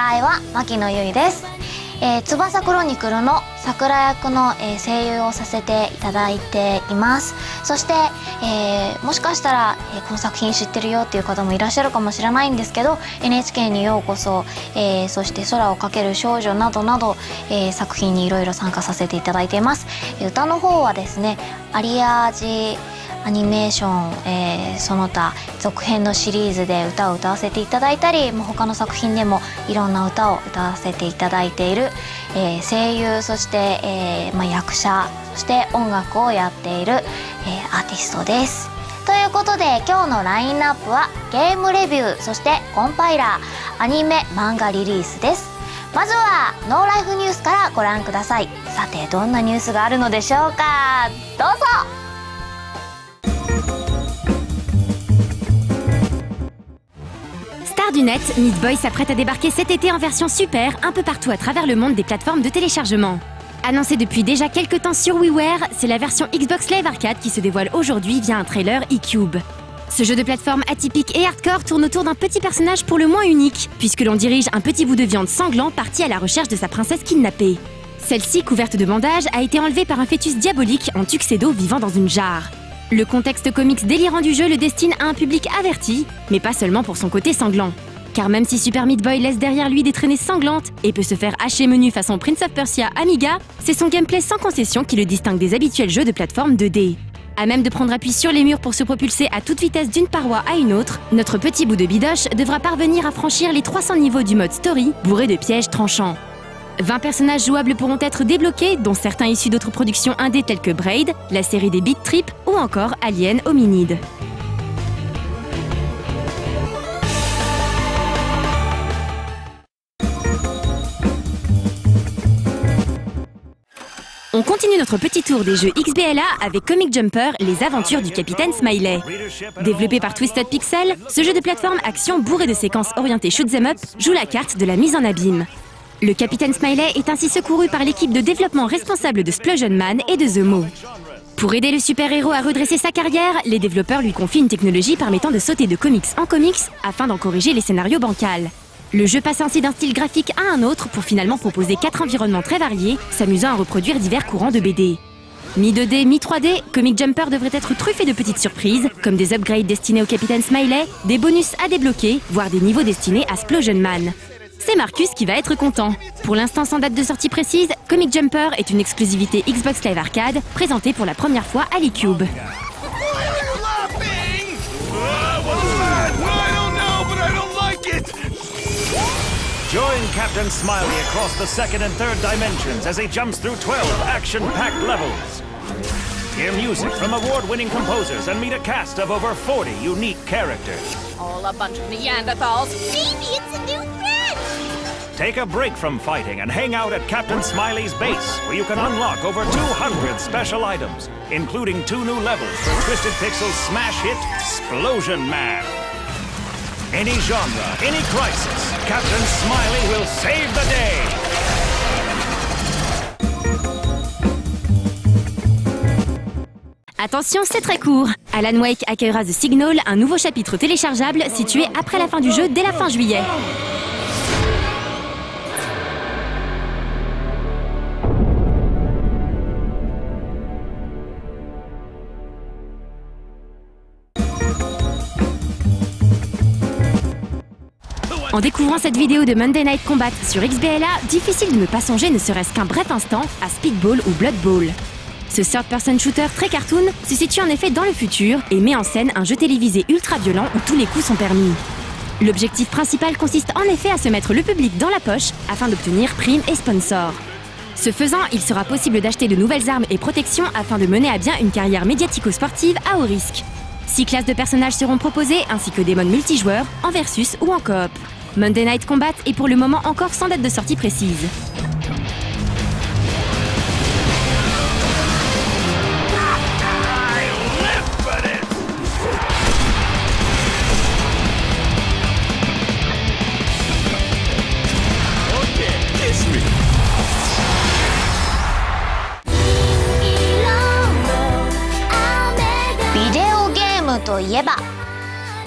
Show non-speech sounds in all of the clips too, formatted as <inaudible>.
司会は牧野由依です、えー、翼クロニクルの桜役の、えー声優をさせていただいています。そして、えーもしかしたら、えーこの作品知ってるよっていう方もいらっしゃるかもしれないんですけど NHK にようこそ、えーそして空をかける少女などなど、えー作品にいろいろ参加させていただいています。歌の方はですねアリアージアニメーション、えーその他続編のシリーズで歌を歌わせていただいたりもう他の作品でもいろんな歌を歌わせていただいている、えー声優そして、えーまあ、役者そして音楽をやっている、えーアーティストです。ということで今日のラインナップはゲームレビューそしてコンパイラーアニメ漫画リリースです。まずはノーライフニュースからご覧ください。さてどんなニュースがあるのでしょうか？どうぞ！Net, Meat Boy s'apprête à débarquer cet été en version super un peu partout à travers le monde des plateformes de téléchargement. Annoncé depuis déjà quelques temps sur WiiWare, c'est la version Xbox Live Arcade qui se dévoile aujourd'hui via un trailer e-Cube. Ce jeu de plateforme atypique et hardcore tourne autour d'un petit personnage pour le moins unique, puisque l'on dirige un petit bout de viande sanglant parti à la recherche de sa princesse kidnappée. Celle-ci, couverte de bandages, a été enlevée par un fœtus diabolique en tuxedo vivant dans une jarre. Le contexte comics délirant du jeu le destine à un public averti, mais pas seulement pour son côté sanglant. Car même si Super Meat Boy laisse derrière lui des traînées sanglantes et peut se faire hacher menu façon Prince of Persia Amiga, c'est son gameplay sans concession qui le distingue des habituels jeux de plateforme 2D. À même de prendre appui sur les murs pour se propulser à toute vitesse d'une paroi à une autre, notre petit bout de bidoche devra parvenir à franchir les 300 niveaux du mode story, bourré de pièges tranchants. 20 personnages jouables pourront être débloqués, dont certains issus d'autres productions indées telles que Braid, la série des Beat Trip ou encore Alien Hominide. On continue notre petit tour des jeux XBLA avec Comic Jumper, les aventures du capitaine Smiley. Développé par Twisted Pixel, ce jeu de plateforme action bourré de séquences orientées shoot 'em up joue la carte de la mise en abîme. Le capitaine Smiley est ainsi secouru par l'équipe de développement responsable de Splosion Man et de The Mo. Pour aider le super-héros à redresser sa carrière, les développeurs lui confient une technologie permettant de sauter de comics en comics afin d'en corriger les scénarios bancals. Le jeu passe ainsi d'un style graphique à un autre pour finalement proposer quatre environnements très variés, s'amusant à reproduire divers courants de BD. Mi-2D, mi-3D, Comic Jumper devrait être truffé de petites surprises, comme des upgrades destinés au capitaine Smiley, des bonus à débloquer, voire des niveaux destinés à Splosion Man. C'est Marcus qui va être content. Pour l'instant sans date de sortie précise, Comic Jumper est une exclusivité Xbox Live Arcade, présentée pour la première fois à l'eCube. Join Captain Smiley across the second and third dimensions as he jumps through 12 action packed levels. Hear music from award winning composers and meet a cast of over 40 unique characters. All a bunch of Neanderthals. Maybe it's a new friend. Take a break from fighting and hang out at Captain Smiley's base, where you can unlock over 200 special items, including two new levels for Twisted Pixel's smash hit, Explosion Man. Any genre, any crisis, Captain Smiley will save the day! Attention, c'est très court. Alan Wake accueillera The Signal, un nouveau chapitre téléchargeable situé après la fin du jeu dès la fin juillet. En découvrant cette vidéo de Monday Night Combat sur XBLA, difficile de ne pas songer ne serait-ce qu'un bref instant à Speedball ou Blood Bowl. Ce third-person shooter très cartoon se situe en effet dans le futur et met en scène un jeu télévisé ultra violent où tous les coups sont permis. L'objectif principal consiste en effet à se mettre le public dans la poche afin d'obtenir primes et sponsors. Ce faisant, il sera possible d'acheter de nouvelles armes et protections afin de mener à bien une carrière médiatico-sportive à haut risque. Six classes de personnages seront proposées ainsi que des modes multijoueurs, en versus ou en coop. Monday Night Combat est pour le moment encore sans date de sortie précise. I live for this. Okay, kiss me. ビデオゲームといえば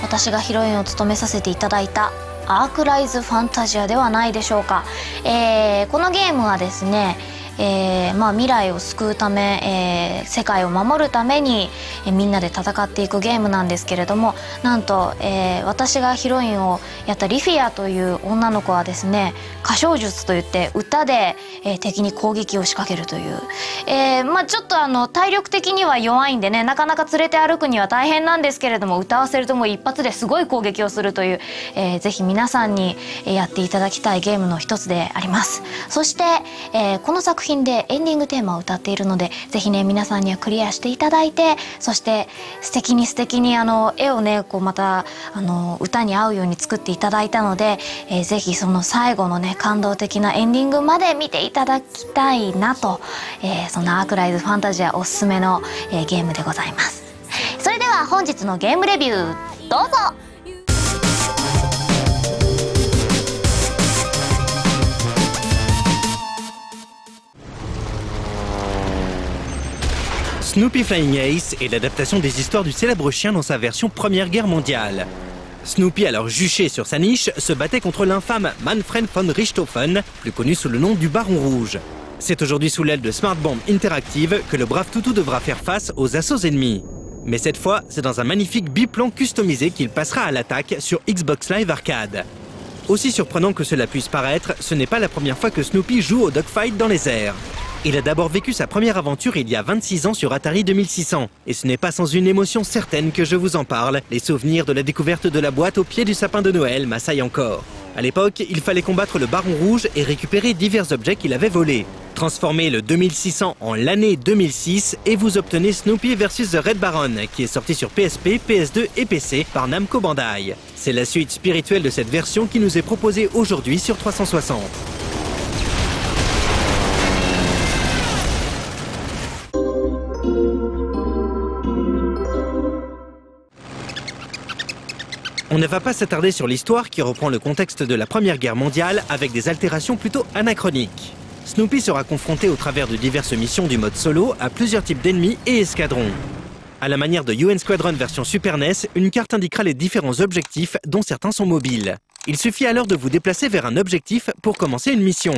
私がヒロインを務めさせていただいた アークライズファンタジアではないでしょうか、えーこのゲームはですねえーまあ、未来を救うため、えー世界を守るために、えーみんなで戦っていくゲームなんですけれどもなんと、えー私がヒロインをやったリフィアという女の子はですね歌唱術といって歌で、えー敵に攻撃を仕掛けるという、えーまあ、ちょっとあの体力的には弱いんでねなかなか連れて歩くには大変なんですけれども歌わせるともう一発ですごい攻撃をするという、えーぜひ皆さんにやっていただきたいゲームの一つであります。そして、えーこの作品でエンディングテーマを歌っているのでぜひね皆さんにはクリアしていただいてそして素敵に素敵にあの絵をねこうまたあの歌に合うように作っていただいたので、えーぜひその最後のね感動的なエンディングまで見ていただきたいなと、えーそんなアークライズファンタジアおすすめの、えーゲームでございます。それでは本日のゲームレビューどうぞ。Snoopy Flying Ace est l'adaptation des histoires du célèbre chien dans sa version Première Guerre mondiale. Snoopy, alors juché sur sa niche, se battait contre l'infâme Manfred von Richthofen, plus connu sous le nom du Baron Rouge. C'est aujourd'hui sous l'aile de Smart Bomb Interactive que le brave toutou devra faire face aux assauts ennemis. Mais cette fois, c'est dans un magnifique biplan customisé qu'il passera à l'attaque sur Xbox Live Arcade. Aussi surprenant que cela puisse paraître, ce n'est pas la première fois que Snoopy joue au dogfight dans les airs. Il a d'abord vécu sa première aventure il y a 26 ans sur Atari 2600. Et ce n'est pas sans une émotion certaine que je vous en parle. Les souvenirs de la découverte de la boîte au pied du sapin de Noël m'assaillent encore. À l'époque, il fallait combattre le Baron Rouge et récupérer divers objets qu'il avait volés. Transformez le 2600 en l'année 2006 et vous obtenez Snoopy vs The Red Baron, qui est sorti sur PSP, PS2 et PC par Namco Bandai. C'est la suite spirituelle de cette version qui nous est proposée aujourd'hui sur 360. On ne va pas s'attarder sur l'histoire qui reprend le contexte de la Première Guerre mondiale avec des altérations plutôt anachroniques. Snoopy sera confronté au travers de diverses missions du mode solo à plusieurs types d'ennemis et escadrons. À la manière de UN Squadron version Super NES, une carte indiquera les différents objectifs dont certains sont mobiles. Il suffit alors de vous déplacer vers un objectif pour commencer une mission.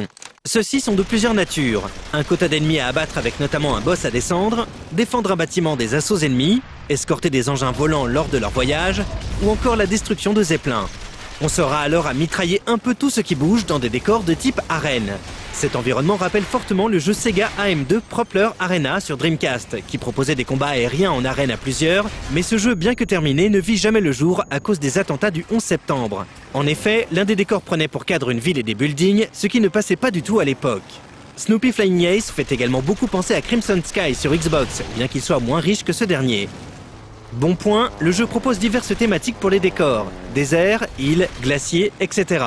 Ceux-ci sont de plusieurs natures. Un quota d'ennemis à abattre avec notamment un boss à descendre, défendre un bâtiment des assauts ennemis, escorter des engins volants lors de leur voyage, ou encore la destruction de zeppelins. On sera alors à mitrailler un peu tout ce qui bouge dans des décors de type arène. Cet environnement rappelle fortement le jeu Sega AM2 Propler Arena sur Dreamcast, qui proposait des combats aériens en arène à plusieurs, mais ce jeu, bien que terminé, ne vit jamais le jour à cause des attentats du 11 septembre. En effet, l'un des décors prenait pour cadre une ville et des buildings, ce qui ne passait pas du tout à l'époque. Snoopy Flying Ace fait également beaucoup penser à Crimson Sky sur Xbox, bien qu'il soit moins riche que ce dernier. Bon point, le jeu propose diverses thématiques pour les décors, désert, îles, glaciers, etc.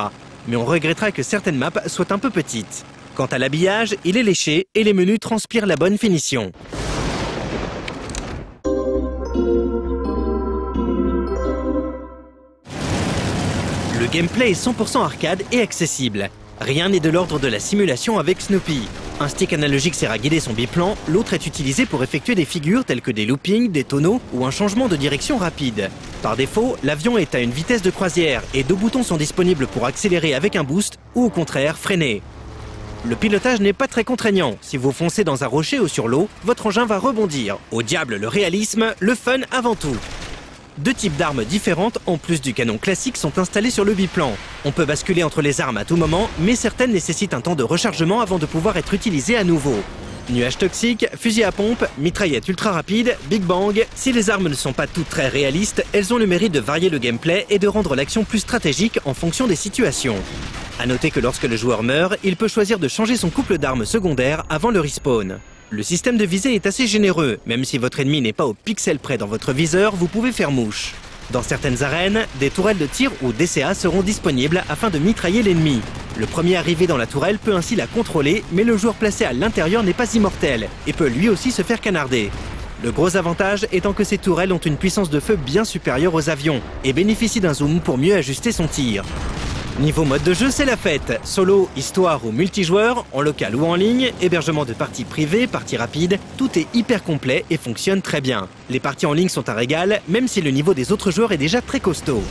Mais on regrettera que certaines maps soient un peu petites. Quant à l'habillage, il est léché et les menus transpirent la bonne finition. Le gameplay est 100% arcade et accessible. Rien n'est de l'ordre de la simulation avec Snoopy. Un stick analogique sert à guider son biplan, l'autre est utilisé pour effectuer des figures telles que des loopings, des tonneaux ou un changement de direction rapide. Par défaut, l'avion est à une vitesse de croisière et deux boutons sont disponibles pour accélérer avec un boost ou au contraire freiner. Le pilotage n'est pas très contraignant. Si vous foncez dans un rocher ou sur l'eau, votre engin va rebondir. Au diable le réalisme, le fun avant tout. Deux types d'armes différentes, en plus du canon classique, sont installés sur le biplan. On peut basculer entre les armes à tout moment, mais certaines nécessitent un temps de rechargement avant de pouvoir être utilisées à nouveau. Nuages toxiques, fusil à pompe, mitraillette ultra rapide, Big Bang, si les armes ne sont pas toutes très réalistes, elles ont le mérite de varier le gameplay et de rendre l'action plus stratégique en fonction des situations. A noter que lorsque le joueur meurt, il peut choisir de changer son couple d'armes secondaires avant le respawn. Le système de visée est assez généreux, même si votre ennemi n'est pas au pixel près dans votre viseur, vous pouvez faire mouche. Dans certaines arènes, des tourelles de tir ou DCA seront disponibles afin de mitrailler l'ennemi. Le premier arrivé dans la tourelle peut ainsi la contrôler, mais le joueur placé à l'intérieur n'est pas immortel et peut lui aussi se faire canarder. Le gros avantage étant que ces tourelles ont une puissance de feu bien supérieure aux avions et bénéficient d'un zoom pour mieux ajuster son tir. Niveau mode de jeu, c'est la fête. Solo, histoire ou multijoueur, en local ou en ligne, hébergement de parties privées, parties rapides, tout est hyper complet et fonctionne très bien. Les parties en ligne sont un régal, même si le niveau des autres joueurs est déjà très costaud.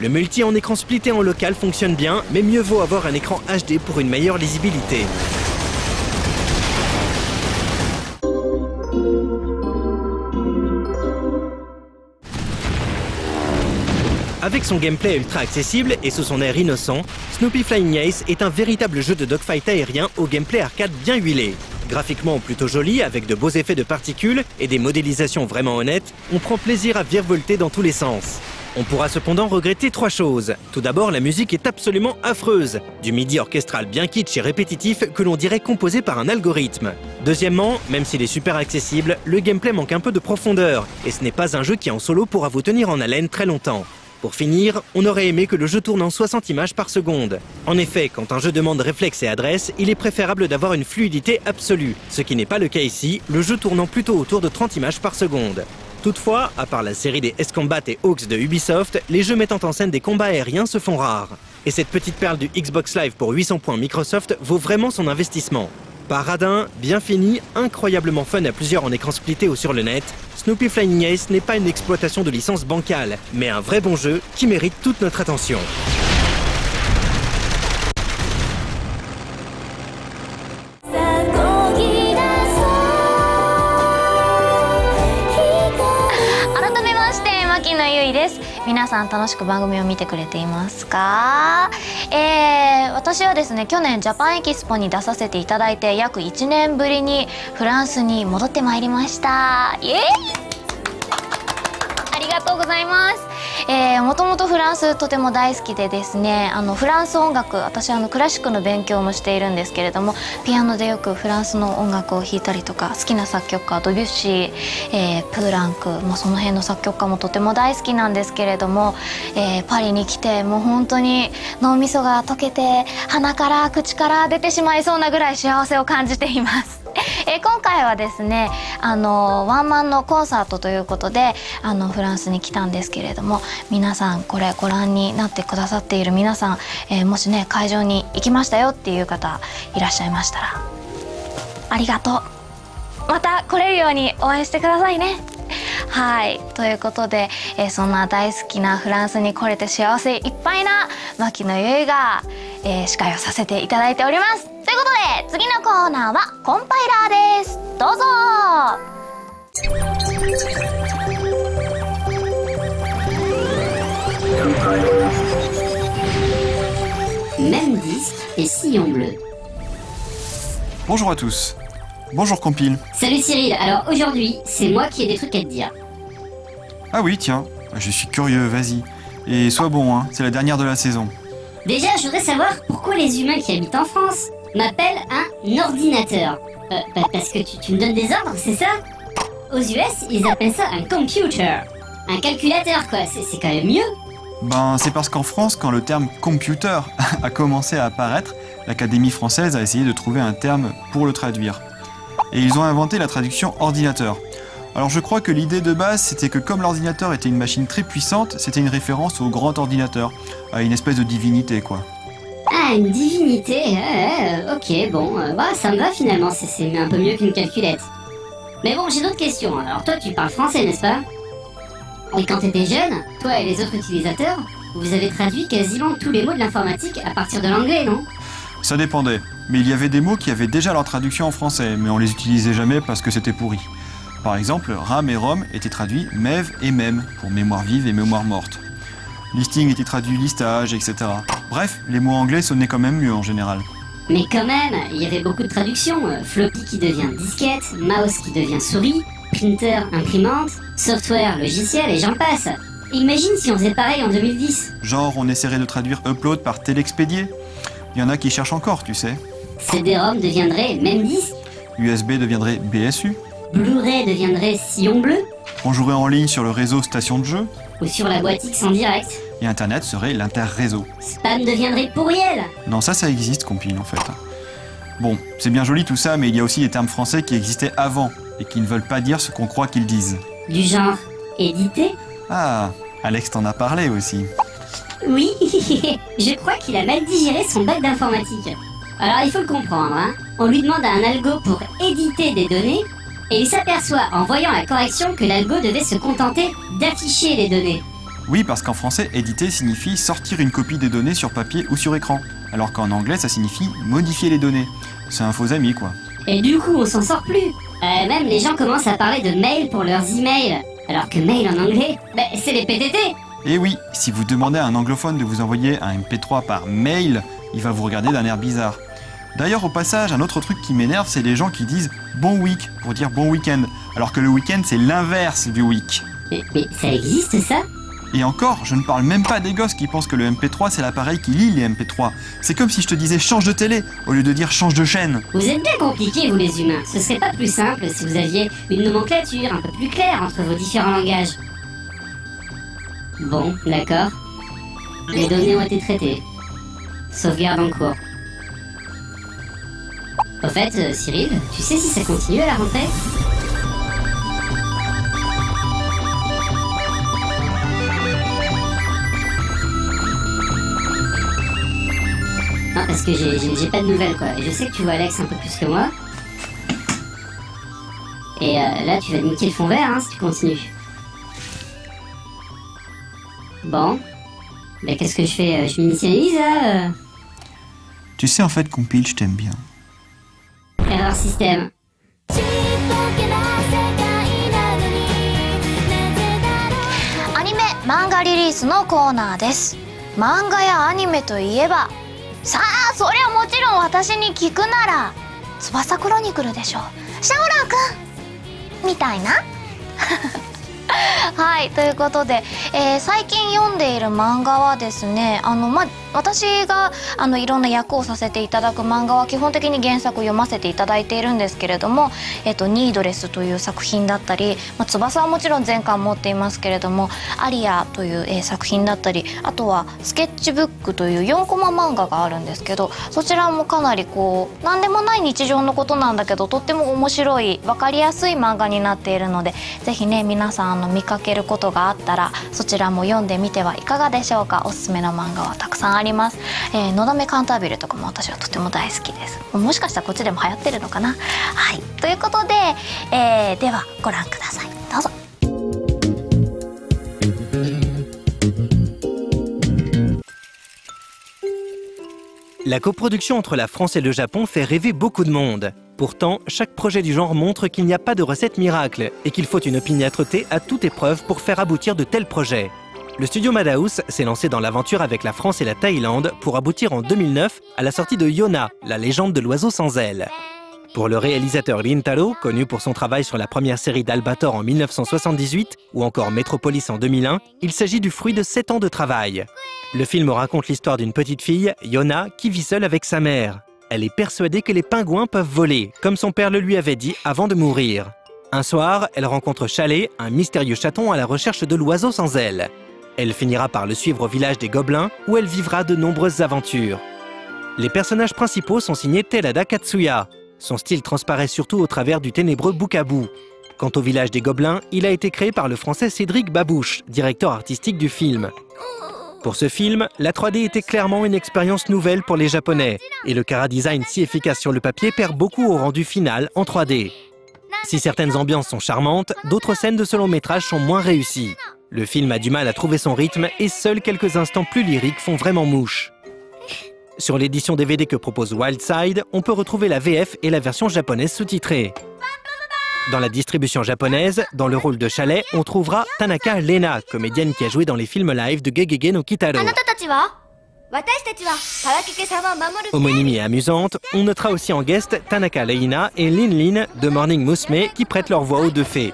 Le multi en écran splitté en local fonctionne bien, mais mieux vaut avoir un écran HD pour une meilleure lisibilité. Son gameplay ultra accessible et sous son air innocent, Snoopy Flying Ace est un véritable jeu de dogfight aérien au gameplay arcade bien huilé. Graphiquement plutôt joli, avec de beaux effets de particules et des modélisations vraiment honnêtes, on prend plaisir à virevolter dans tous les sens. On pourra cependant regretter trois choses. Tout d'abord, la musique est absolument affreuse. Du midi orchestral bien kitsch et répétitif que l'on dirait composé par un algorithme. Deuxièmement, même s'il est super accessible, le gameplay manque un peu de profondeur, et ce n'est pas un jeu qui en solo pourra vous tenir en haleine très longtemps. Pour finir, on aurait aimé que le jeu tourne en 60 images par seconde. En effet, quand un jeu demande réflexe et adresse, il est préférable d'avoir une fluidité absolue, ce qui n'est pas le cas ici, le jeu tournant plutôt autour de 30 images par seconde. Toutefois, à part la série des S-Combat et Hawks de Ubisoft, les jeux mettant en scène des combats aériens se font rares. Et cette petite perle du Xbox Live pour 800 points Microsoft vaut vraiment son investissement. Paradin, bien fini, incroyablement fun à plusieurs en écran splitté ou sur le net, Snoopy Flying Ace n'est pas une exploitation de licence bancale, mais un vrai bon jeu qui mérite toute notre attention. 皆私はですね去年ジャパンエキスポに出させていただいて約1年ぶりにフランスに戻ってまいりました。イエーイ。ありがとうございます。え、もともとフランスとても大好きでですねあのフランス音楽私あのクラシックの勉強もしているんですけれどもピアノでよくフランスの音楽を弾いたりとか好きな作曲家ドビュッシー、えー、プーランク、まあ、その辺の作曲家もとても大好きなんですけれども、えー、パリに来てもう本当に脳みそが溶けて鼻から口から出てしまいそうなぐらい幸せを感じています。え、今回はですねあのワンマンのコンサートということであのフランスに来たんですけれども皆さんこれご覧になってくださっている皆さん、えー、もしね会場に行きましたよっていう方いらっしゃいましたらありがとう。また来れるように応援してくださいね。はい。ということで、えー、そんな大好きなフランスに来れて幸せいっぱいな牧野由依が、えー、司会をさせていただいておりますということで次のコーナーはコンパイラーですどうぞ Même disque et sillon bleu. Bonjour à tous. Bonjour Compile. Salut Cyril, alors aujourd'hui, c'est moi qui ai des trucs à te dire. Ah oui, tiens, je suis curieux, vas-y. Et sois bon, hein, c'est la dernière de la saison. Déjà, je voudrais savoir pourquoi les humains qui habitent en France m'appellent un ordinateur. Euh, bah, parce que tu, tu me donnes des ordres, c'est ça? Aux US, ils appellent ça un computer. Un calculateur, quoi, c'est quand même mieux. Ben, c'est parce qu'en France, quand le terme computer <laughs> a commencé à apparaître, l'Académie française a essayé de trouver un terme pour le traduire. Et ils ont inventé la traduction ordinateur. Alors je crois que l'idée de base, c'était que comme l'ordinateur était une machine très puissante, c'était une référence au grand ordinateur, à une espèce de divinité, quoi. Ah, une divinité euh, Ok, bon, euh, bah, ça me va finalement, c'est un peu mieux qu'une calculette. Mais bon, j'ai d'autres questions. Alors toi, tu parles français, n'est-ce pas? Et quand t'étais jeune, toi et les autres utilisateurs, vous avez traduit quasiment tous les mots de l'informatique à partir de l'anglais, non? Ça dépendait. Mais il y avait des mots qui avaient déjà leur traduction en français, mais on les utilisait jamais parce que c'était pourri. Par exemple, RAM et ROM étaient traduits MEV et MEM pour mémoire vive et mémoire morte. Listing était traduit listage, etc. Bref, les mots anglais sonnaient quand même mieux en général. Mais quand même, il y avait beaucoup de traductions. Floppy qui devient disquette, mouse qui devient souris, printer, imprimante, software, logiciel et j'en passe. Imagine si on faisait pareil en 2010. Genre, on essaierait de traduire upload par télexpédié. Il y en a qui cherchent encore, tu sais. CD-ROM deviendrait même disque. USB deviendrait BSU. Blu-ray deviendrait sillon bleu. On jouerait en ligne sur le réseau station de jeu. Ou sur la boîte X en direct. Et Internet serait l'interréseau. Spam deviendrait pourriel. Non, ça, ça existe, compile, en fait. Bon, c'est bien joli tout ça, mais il y a aussi des termes français qui existaient avant et qui ne veulent pas dire ce qu'on croit qu'ils disent. Du genre édité Ah, Alex t'en a parlé aussi. Oui, <laughs> je crois qu'il a mal digéré son bac d'informatique. Alors il faut le comprendre, hein. On lui demande à un algo pour éditer des données, et il s'aperçoit en voyant la correction que l'algo devait se contenter d'afficher les données. Oui, parce qu'en français, éditer signifie sortir une copie des données sur papier ou sur écran, alors qu'en anglais, ça signifie modifier les données. C'est un faux ami, quoi. Et du coup, on s'en sort plus. Euh, même les gens commencent à parler de mail pour leurs emails. Alors que mail en anglais, ben, c'est les PTT. Et oui, si vous demandez à un anglophone de vous envoyer un MP3 par mail, il va vous regarder d'un air bizarre. D'ailleurs, au passage, un autre truc qui m'énerve, c'est les gens qui disent bon week pour dire bon week-end, alors que le week-end c'est l'inverse du week. Mais, mais ça existe ça? Et encore, je ne parle même pas des gosses qui pensent que le MP3 c'est l'appareil qui lit les MP3. C'est comme si je te disais change de télé au lieu de dire change de chaîne. Vous êtes bien compliqués, vous les humains. Ce serait pas plus simple si vous aviez une nomenclature un peu plus claire entre vos différents langages. Bon, d'accord. Les données ont été traitées. Sauvegarde en cours. Au fait, euh, Cyril, tu sais si ça continue à la rentrée Non, parce que j'ai- pas de nouvelles quoi. Je sais que tu vois Alex un peu plus que moi. Et euh, là, tu vas te niquer le fond vert hein, si tu continues. Bon. Mais qu'est-ce que je fais? Euh, Je m'initialise là Tu sais en fait, compile, je t'aime bien. いな世界なのになぜだろうアニメ漫画リリースのコーナーです。漫画やアニメといえばさあそりゃもちろん私に聞くなら翼クロニクルでしょシャオランくん。みたいな。はいということで、えー最近読んでいる漫画はですねあの、ま、私があのいろんな役をさせていただく漫画は基本的に原作を読ませていただいているんですけれども「えっとニードレス」という作品だったり、まあ、翼はもちろん全巻持っていますけれども「アリア」という、えー作品だったりあとは「スケッチブック」という4コマ漫画があるんですけどそちらもかなりこう何でもない日常のことなんだけどとっても面白い分かりやすい漫画になっているのでぜひね皆さんの見かけることがあったらそちらも読んでみてはいかがでしょうか。おすすめの漫画はたくさんあります、えー、のだめカンタービルとかも私はとても大好きです。もしかしたらこっちでも流行ってるのかな。はい。ということで、えーではご覧ください。どうぞ。La coproduction entre la France et le Japon fait rêver beaucoup de monde. Pourtant, chaque projet du genre montre qu'il n'y a pas de recette miracle et qu'il faut une opiniâtreté à toute épreuve pour faire aboutir de tels projets. Le studio Madhouse s'est lancé dans l'aventure avec la France et la Thaïlande pour aboutir en 2009 à la sortie de Yona, la légende de l'oiseau sans ailes. Pour le réalisateur Lintaro, connu pour son travail sur la première série d'Albator en 1978 ou encore Metropolis en 2001, il s'agit du fruit de 7 ans de travail. Le film raconte l'histoire d'une petite fille, Yona, qui vit seule avec sa mère. Elle est persuadée que les pingouins peuvent voler, comme son père le lui avait dit avant de mourir. Un soir, elle rencontre Chalet, un mystérieux chaton à la recherche de l'oiseau sans ailes. Elle finira par le suivre au village des Gobelins, où elle vivra de nombreuses aventures. Les personnages principaux sont signés Telada Katsuya. Son style transparaît surtout au travers du ténébreux Boukabou. Quant au village des Gobelins, il a été créé par le français Cédric Babouche, directeur artistique du film. Pour ce film, la 3D était clairement une expérience nouvelle pour les Japonais, et le Kara Design si efficace sur le papier perd beaucoup au rendu final en 3D. Si certaines ambiances sont charmantes, d'autres scènes de ce long métrage sont moins réussies. Le film a du mal à trouver son rythme et seuls quelques instants plus lyriques font vraiment mouche. Sur l'édition DVD que propose Wildside, on peut retrouver la VF et la version japonaise sous-titrée. Dans la distribution japonaise, dans le rôle de Chalet, on trouvera Tanaka Lena, comédienne qui a joué dans les films live de Gegege no Kitaro. Homonymie et amusante, on notera aussi en guest Tanaka Leina et Lin Lin de Morning Musume qui prêtent leur voix aux deux fées.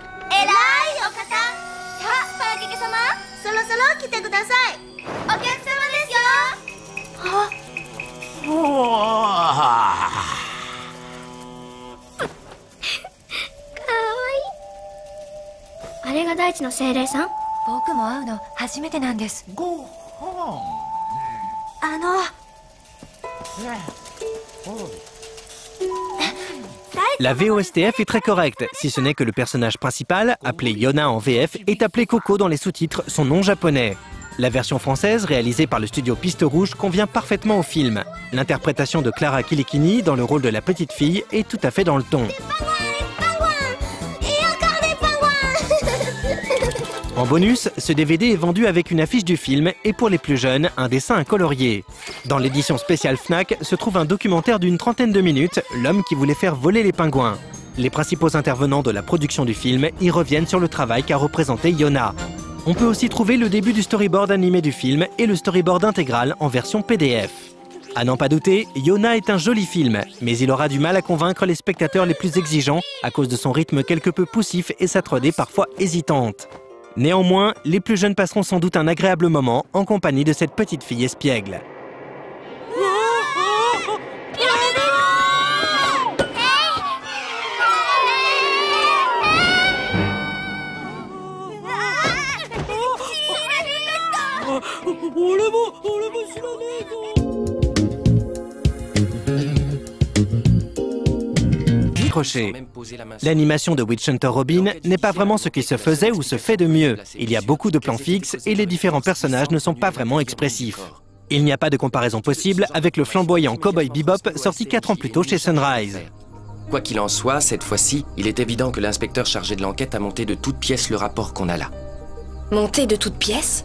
いいあれが大地の精霊さん僕も会うの初めてなんです。あの、 La VOSTF est très correcte, si ce n'est que le personnage principal, appelé Yona en VF, est appelé Coco dans les sous-titres, son nom japonais. La version française, réalisée par le studio Piste Rouge, convient parfaitement au film. L'interprétation de Clara Kilikini dans le rôle de la petite fille est tout à fait dans le ton. En bonus, ce DVD est vendu avec une affiche du film et pour les plus jeunes, un dessin à colorier. Dans l'édition spéciale FNAC se trouve un documentaire d'une trentaine de minutes, L'homme qui voulait faire voler les pingouins. Les principaux intervenants de la production du film y reviennent sur le travail qu'a représenté Yona. On peut aussi trouver le début du storyboard animé du film et le storyboard intégral en version PDF. À n'en pas douter, Yona est un joli film, mais il aura du mal à convaincre les spectateurs les plus exigeants à cause de son rythme quelque peu poussif et sa 3D parfois hésitante. Néanmoins, les plus jeunes passeront sans doute un agréable moment en compagnie de cette petite fille espiègle. L'animation de Witch Hunter Robin n'est pas vraiment ce qui se faisait ou se fait de mieux. Il y a beaucoup de plans fixes et les différents personnages ne sont pas vraiment expressifs. Il n'y a pas de comparaison possible avec le flamboyant Cowboy Bebop sorti 4 ans plus tôt chez Sunrise. Quoi qu'il en soit, cette fois-ci, il est évident que l'inspecteur chargé de l'enquête a monté de toutes pièces le rapport qu'on a là. Monté de toutes pièces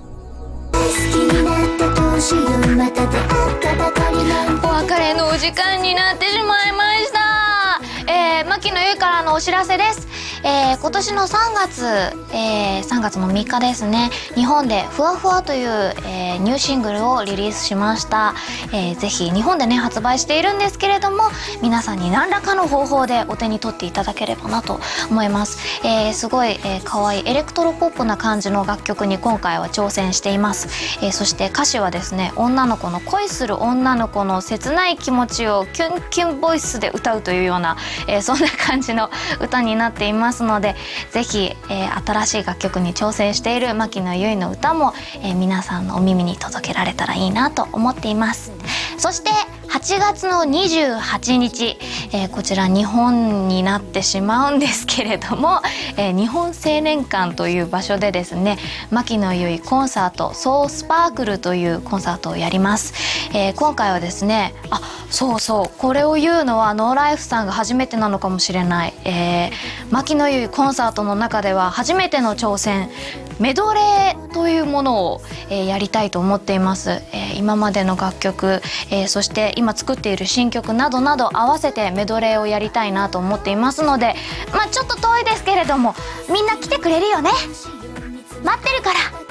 お知らせです。えー、今年の3月、えー、3月の3日ですね。日本で「ふわふわ」という、えー、ニューシングルをリリースしました、えー、ぜひ日本でね発売しているんですけれども皆さんに何らかの方法でお手に取っていただければなと思います、えー、すごい、えー、可愛いエレクトロポップな感じの楽曲に今回は挑戦しています、えー、そして歌詞はですね女の子の恋する女の子の切ない気持ちをキュンキュンボイスで歌うというような、えー、そんな感じの歌になっています。ますのでぜひ、えー、新しい楽曲に挑戦している牧野由依の歌も、えー、皆さんのお耳に届けられたらいいなと思っています。そして8月の28日、えー、こちら日本になってしまうんですけれども、<laughs> えー、日本青年館という場所でですね牧野由依コンサート「ソースパークル」というコンサートをやります、えー、今回はですねあそうそうこれを言うのはノーライフさんが初めてなのかもしれない、えー、牧野由依コンサートの中では初めての挑戦。メドレーというものを、えー、やりたいと思っています、えー、今までの楽曲、えー、そして今作っている新曲などなど合わせてメドレーをやりたいなと思っていますのでまあちょっと遠いですけれどもみんな来てくれるよね。待ってるから。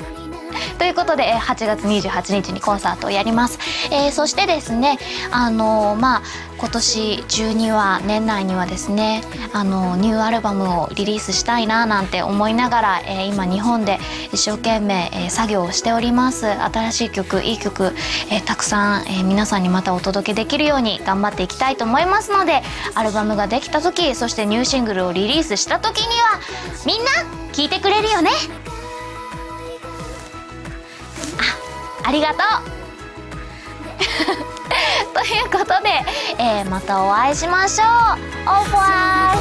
ということで8月28日にコンサートをやります、えー、そしてですねあの、まあ今年中には年内にはですねあのニューアルバムをリリースしたいななんて思いながら、えー、今日本で一生懸命、えー、作業をしております。新しい曲いい曲、えー、たくさん、えー、皆さんにまたお届けできるように頑張っていきたいと思いますのでアルバムができた時そしてニューシングルをリリースした時にはみんな聞いてくれるよね。ありがとう。<laughs> ということで、えー、またお会いしましょう。オファー